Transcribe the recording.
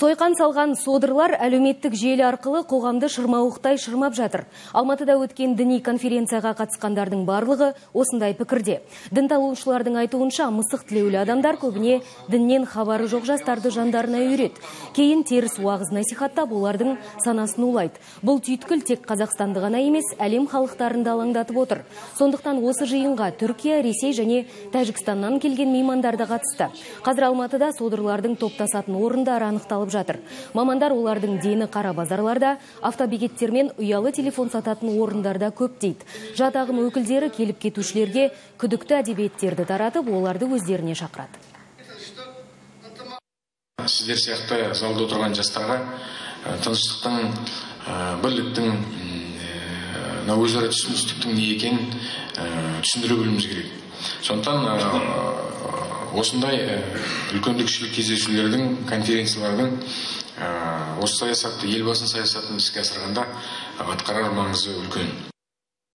Сойқан салған содырлар әлеуметтік желі арқылы қоғамды шырмауықтай шырмап жатыр. Алматыда өткен діни конференцияға қатысқандардың барлығы осындай пікірде. Дін талушылардың айтуынша мысық тілеулі адамдар көбіне діннен хабары жоқ жастарды жандарына үйрет. Кейін теріс уағыз насихаттап олардың санасын улайды. Бұл түйткіл тек Қазақстанды ғана емес, әлем халықтарында алаңдатып отыр. Сондықтан осы жиынға Түркия, Ресей және Тәжікстаннан келген меймандар да қатысты. Қазір Алматыда содырлардың топтасатын орындары анықталып жатыр. Мамандар олардың дені қара базарларда, автобекеттер мен ұялы телефон сататын орындарда көп дейді. Жатағым өкілдері келіп кетушілерге күдікті әдебиеттерді таратып, оларды өздеріне шақырады. сіздер сияқты залда отырған жастарға тыныштықтың бірліктің мына өзара түсіністіктің не екенін түсіндіре білуіміз керек. Сондықтан осындай үлкендік кішілік кездесулердің конференциялардың осы саясатты елбасының саясатын іске асырғанда атқарар маңызы үлкен.